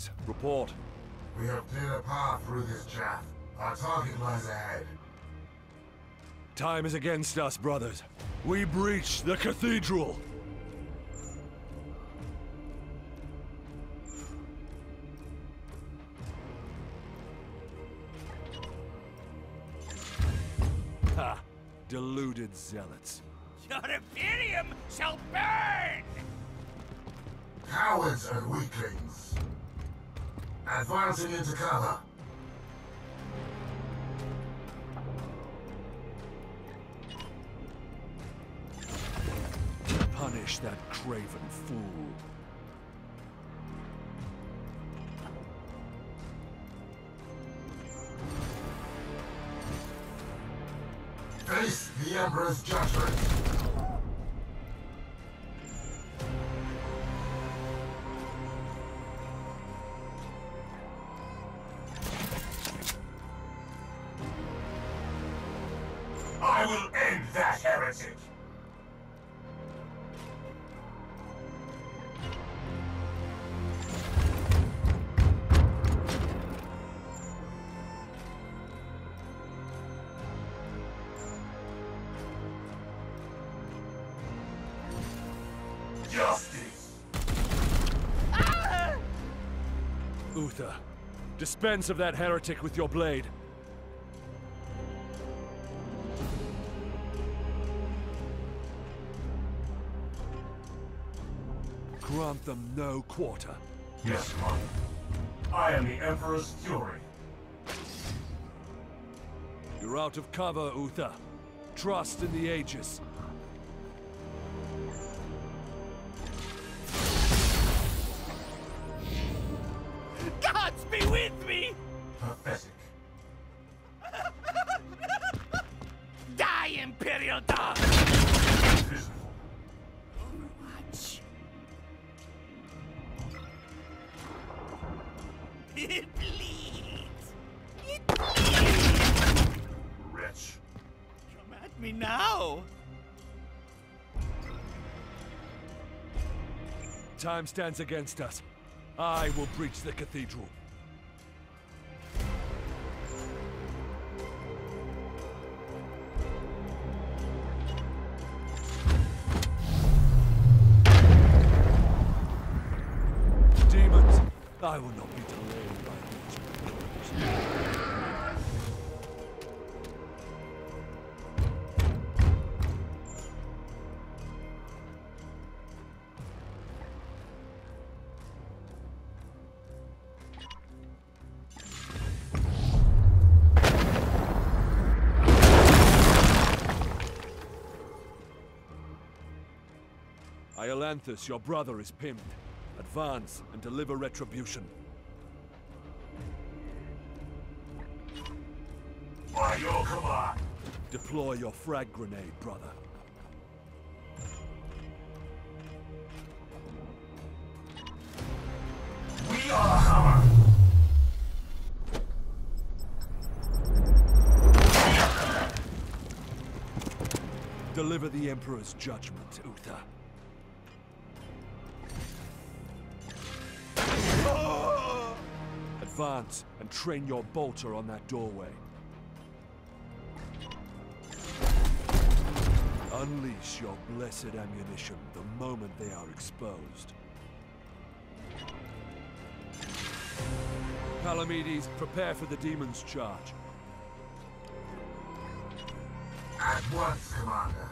Greetings. Report. We have cleared a path through this chaff. Our target lies ahead. Time is against us, brothers. We breach the cathedral. Ha! Deluded zealots. Your Imperium shall burn! Cowards and weaklings. Advancing into cover. Punish that craven fool. Face the Emperor's judgment. Dispense of that heretic with your blade. Grant them no quarter. Yes, Commander. I am the Emperor's Fury. You're out of cover, Uther. Trust in the Aegis. Time stands against us. I will breach the cathedral. Iolanthus, your brother, is pinned. Advance and deliver retribution. By your command. Deploy your frag grenade, brother. We are hammer. Deliver the Emperor's judgment, Uther. Advance and train your bolter on that doorway. Unleash your blessed ammunition the moment they are exposed. Palamedes, prepare for the demon's charge. At once, Commander.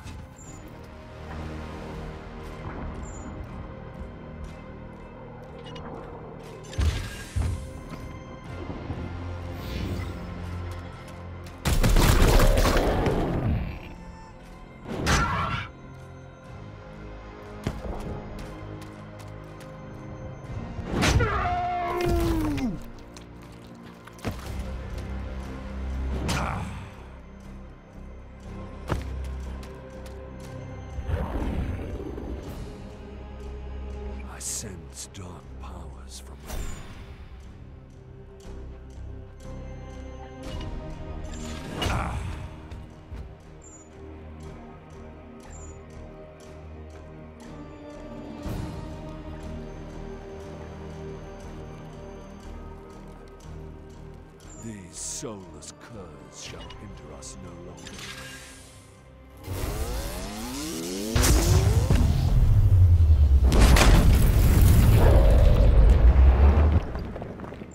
These soulless curs shall hinder us no longer.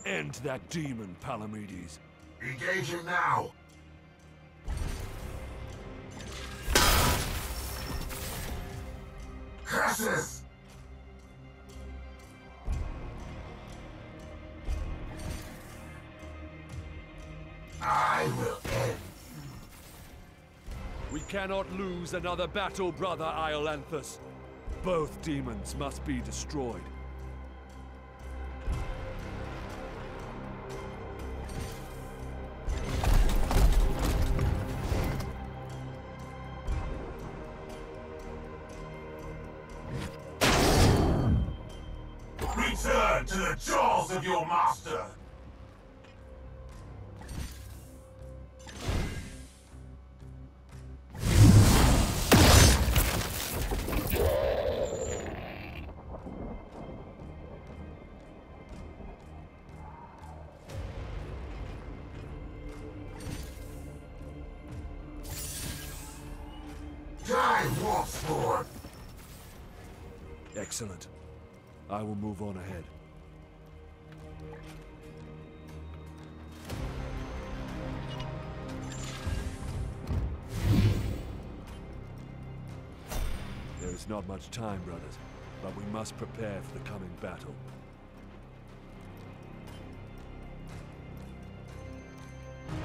End that demon, Palamedes. Engaging now. Curses! Cannot lose another battle, brother Iolanthus. Both demons must be destroyed. Return to the jaws of your master! Excellent. I will move on ahead. There is not much time, brothers, but we must prepare for the coming battle.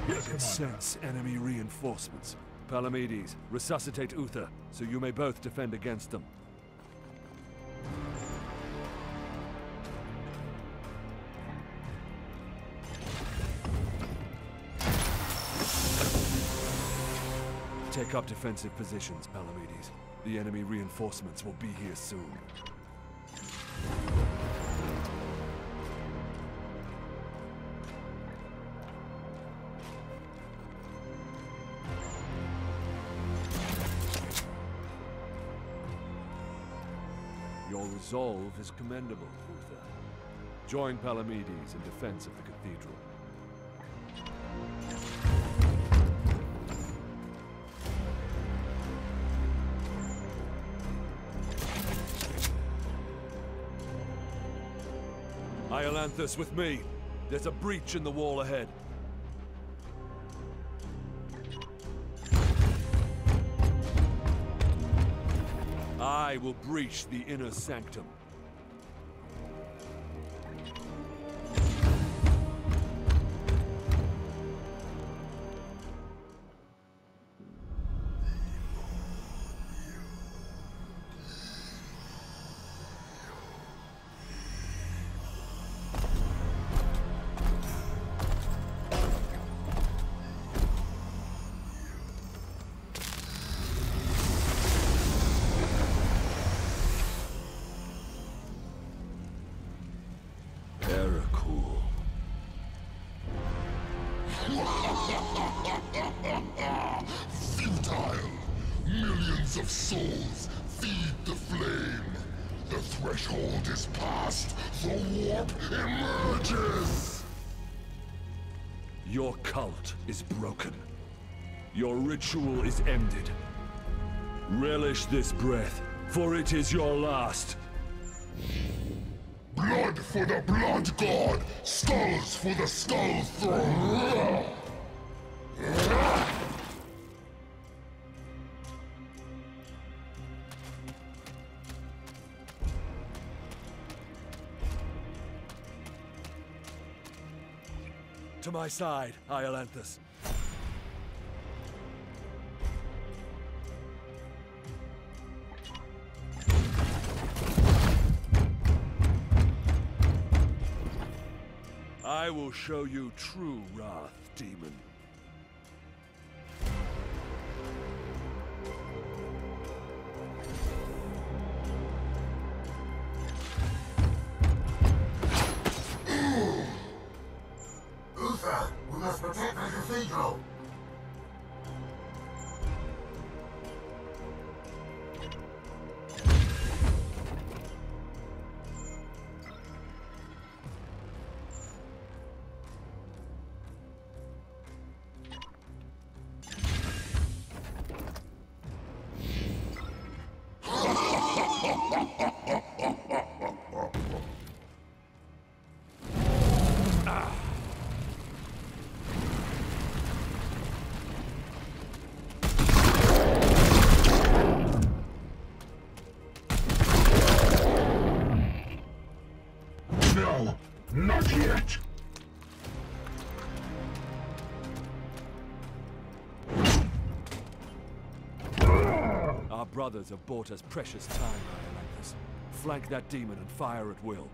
I can sense enemy reinforcements. Palamedes, resuscitate Uther, so you may both defend against them. Take up defensive positions, Palamedes. The enemy reinforcements will be here soon. Your resolve is commendable, Uther. Join Palamedes in defense of the cathedral. Iolanthus with me. There's a breach in the wall ahead. I will breach the inner sanctum. Of souls feed the flame. The threshold is passed. The warp emerges. Your cult is broken. Your ritual is ended. Relish this breath, for it is your last. Blood for the blood god. Skulls for the skull throne. Side, Iolanthus. I will show you true wrath, demon. Our brothers have bought us precious time, Iolanthus. Flank that demon and fire at will.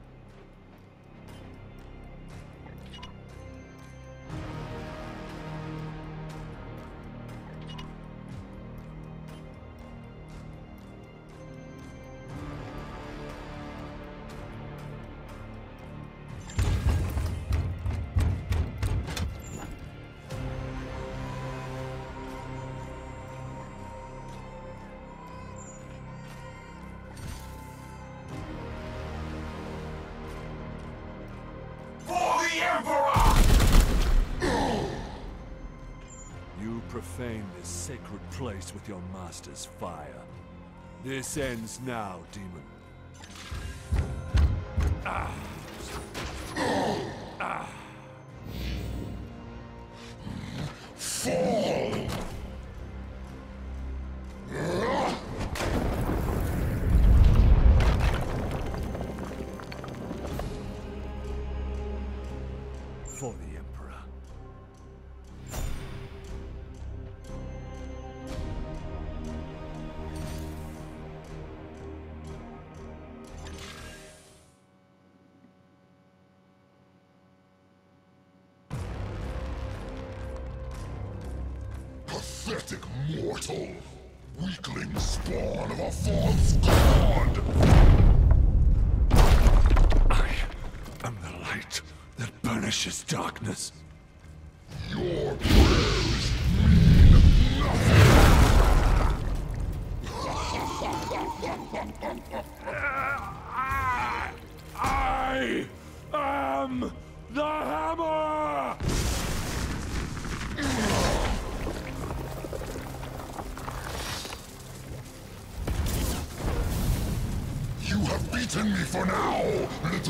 Sacred place with your master's fire. This ends now, demon. Fall! Pathetic mortal! Weakling spawn of a false god! I am the light that banishes darkness. Your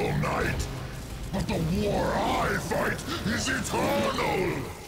little knight! But the war I fight is eternal!